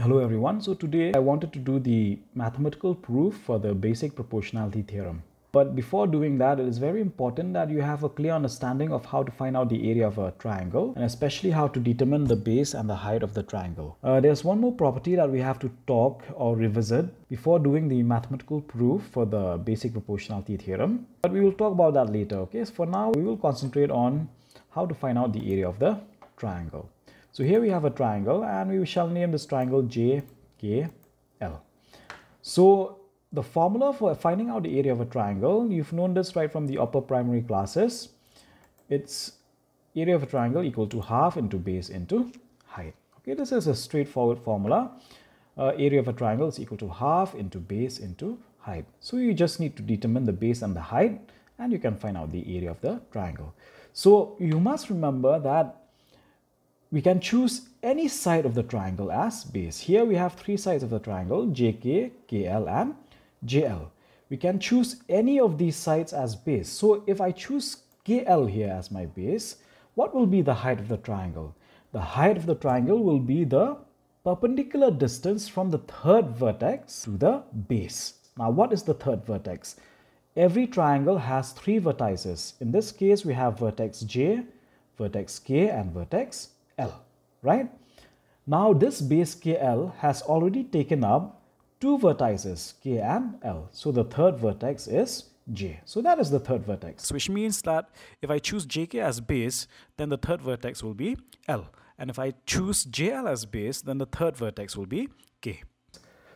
Hello everyone. So today I wanted to do the mathematical proof for the basic proportionality theorem. But before doing that, it is very important that you have a clear understanding of how to find out the area of a triangle and especially how to determine the base and the height of the triangle. Uh, there's one more property that we have to talk or revisit before doing the mathematical proof for the basic proportionality theorem. But we will talk about that later. Okay, so for now, we will concentrate on how to find out the area of the triangle. So here we have a triangle and we shall name this triangle JKL. So the formula for finding out the area of a triangle, you've known this right from the upper primary classes. It's area of a triangle equal to half into base into height. Okay, this is a straightforward formula. Uh, area of a triangle is equal to half into base into height. So you just need to determine the base and the height and you can find out the area of the triangle. So you must remember that we can choose any side of the triangle as base. Here we have three sides of the triangle, JK, KL and JL. We can choose any of these sides as base. So if I choose KL here as my base, what will be the height of the triangle? The height of the triangle will be the perpendicular distance from the third vertex to the base. Now what is the third vertex? Every triangle has three vertices. In this case, we have vertex J, vertex K and vertex L, right? Now this base KL has already taken up two vertices K and L. So the third vertex is J. So that is the third vertex, which means that if I choose JK as base, then the third vertex will be L. And if I choose JL as base, then the third vertex will be K.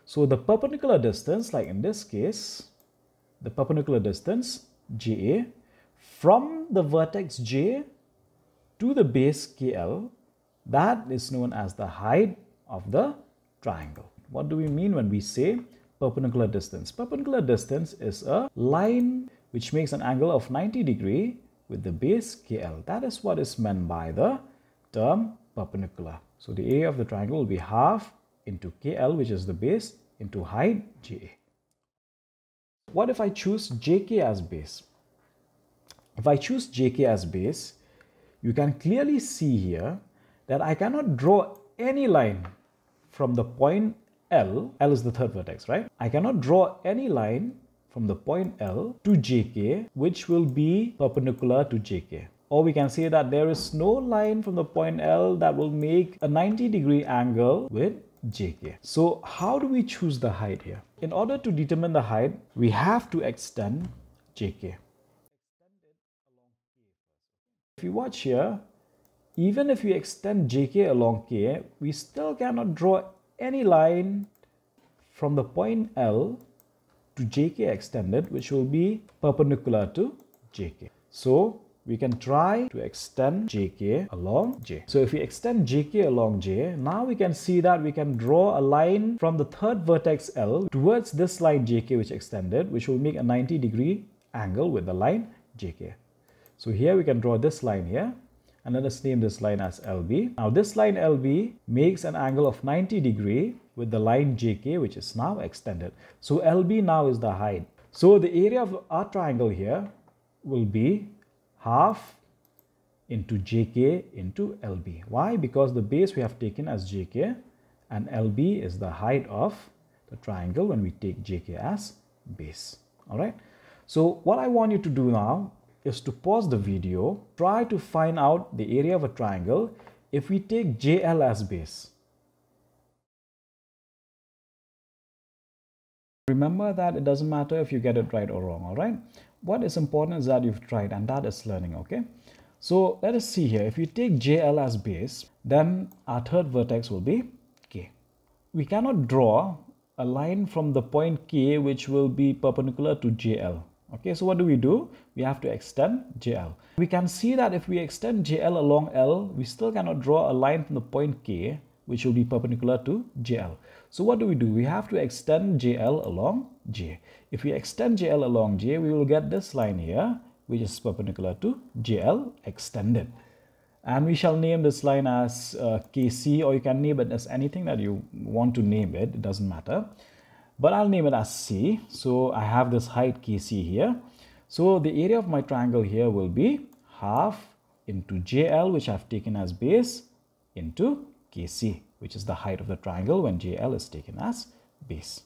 So the perpendicular distance, like in this case, the perpendicular distance JA from the vertex J to the base KL that is known as the height of the triangle. What do we mean when we say perpendicular distance? Perpendicular distance is a line which makes an angle of 90 degree with the base KL. That is what is meant by the term perpendicular. So the area of the triangle will be half into KL which is the base into height JA. What if I choose JK as base? If I choose JK as base, you can clearly see here that I cannot draw any line from the point L, L is the third vertex, right? I cannot draw any line from the point L to JK, which will be perpendicular to JK. Or we can say that there is no line from the point L that will make a 90 degree angle with JK. So how do we choose the height here? In order to determine the height, we have to extend JK. If you watch here, even if we extend jk along k, we still cannot draw any line from the point L to jk extended, which will be perpendicular to jk. So we can try to extend jk along j. So if we extend jk along j, now we can see that we can draw a line from the third vertex L towards this line jk which extended, which will make a 90 degree angle with the line jk. So here we can draw this line here and let us name this line as LB. Now this line LB makes an angle of 90 degree with the line JK which is now extended. So LB now is the height. So the area of our triangle here will be half into JK into LB. Why? Because the base we have taken as JK and LB is the height of the triangle when we take JK as base. All right. So what I want you to do now is to pause the video, try to find out the area of a triangle if we take JL as base. Remember that it doesn't matter if you get it right or wrong, all right? What is important is that you've tried and that is learning, okay? So let us see here. If you take JL as base, then our third vertex will be K. We cannot draw a line from the point K which will be perpendicular to JL Okay, so what do we do? We have to extend JL. We can see that if we extend JL along L, we still cannot draw a line from the point K, which will be perpendicular to JL. So what do we do? We have to extend JL along J. If we extend JL along J, we will get this line here, which is perpendicular to JL extended. And we shall name this line as uh, KC, or you can name it as anything that you want to name it, it doesn't matter but I'll name it as C. So I have this height KC here. So the area of my triangle here will be half into JL, which I've taken as base, into KC, which is the height of the triangle when JL is taken as base.